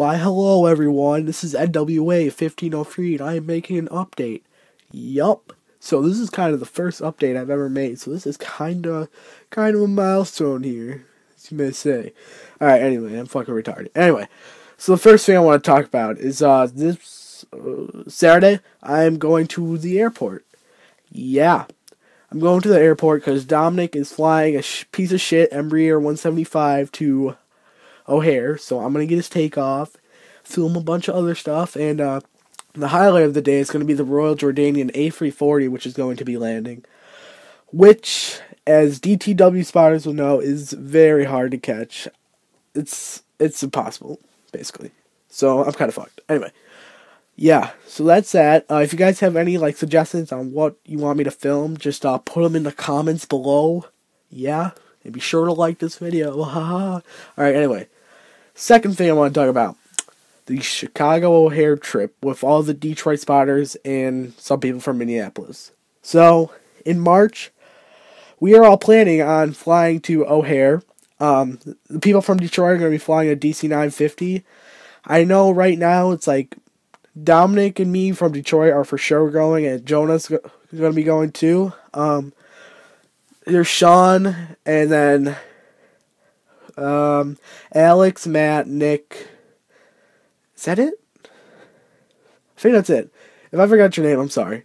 Why, hello everyone, this is NWA 1503 and I am making an update. Yup. So this is kind of the first update I've ever made, so this is kind of, kind of a milestone here, as you may say. Alright, anyway, I'm fucking retarded. Anyway, so the first thing I want to talk about is, uh, this uh, Saturday, I am going to the airport. Yeah. I'm going to the airport because Dominic is flying a piece of shit Embraer 175 to O'Hare, so I'm gonna get his takeoff, film a bunch of other stuff, and uh, the highlight of the day is to be the Royal Jordanian A340, which is going to be landing, which, as DTW spotters will know, is very hard to catch. It's it's impossible, basically. So I'm kind of fucked. Anyway, yeah. So that's that. Uh, if you guys have any like suggestions on what you want me to film, just uh, put them in the comments below. Yeah, and be sure to like this video. All right. Anyway. Second thing I want to talk about the Chicago O'Hare trip with all the Detroit spotters and some people from Minneapolis. So, in March, we are all planning on flying to O'Hare. Um, the people from Detroit are going to be flying a DC 950. I know right now it's like Dominic and me from Detroit are for sure going, and Jonah's going to be going too. Um, there's Sean, and then um, Alex, Matt, Nick. Is that it? I think that's it. If I forgot your name, I'm sorry.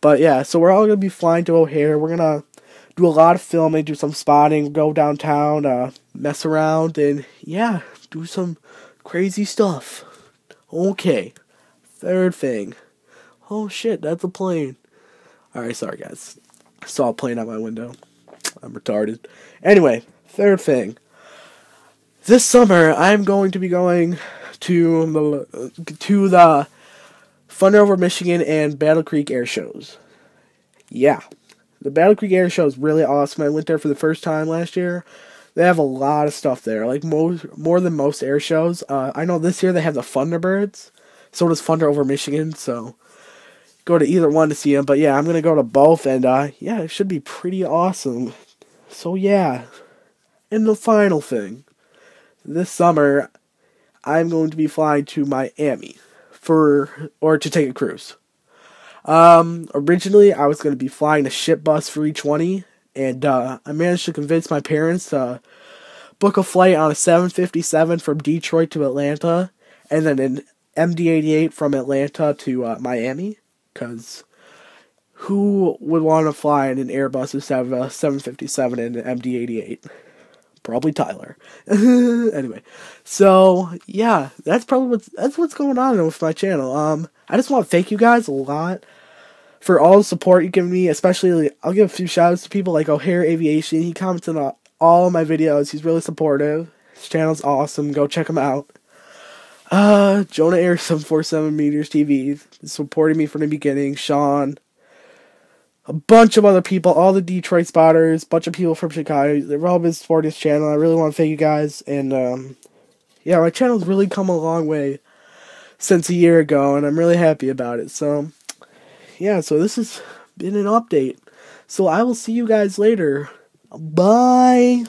But yeah, so we're all gonna be flying to O'Hare. We're gonna do a lot of filming, do some spotting, go downtown, uh, mess around, and yeah, do some crazy stuff. Okay. Third thing. Oh shit, that's a plane. Alright, sorry guys. Saw a plane out my window. I'm retarded. Anyway, third thing this summer I'm going to be going to the to the Thunder Over Michigan and Battle Creek air shows. Yeah, the Battle Creek air show is really awesome. I went there for the first time last year. They have a lot of stuff there, like most more than most air shows. Uh, I know this year they have the Thunderbirds. So does Thunder Over Michigan. So go to either one to see them. But yeah, I'm gonna go to both, and uh, yeah, it should be pretty awesome. So yeah, and the final thing this summer I'm going to be flying to Miami for or to take a cruise. Um, originally I was going to be flying a ship bus for each 20 and uh, I managed to convince my parents to book a flight on a 757 from Detroit to Atlanta and then an MD88 from Atlanta to uh, Miami cuz who would want to fly in an Airbus instead of 757 and an MD88? probably Tyler. anyway, so yeah, that's probably what's that's what's going on with my channel. Um, I just want to thank you guys a lot for all the support you've given me. Especially, I'll give a few shout outs to people like O'Hare Aviation. He comments on all my videos. He's really supportive. His channel's awesome. Go check him out. Uh, Jonah Air 747 Meters TV supporting me from the beginning. Sean, a bunch of other people, all the Detroit spotters, bunch of people from Chicago. They've all been supporting this channel. I really want to thank you guys. And um, yeah, my channel's really come a long way since a year ago, and I'm really happy about it. So yeah, so this has been an update. So I will see you guys later. Bye.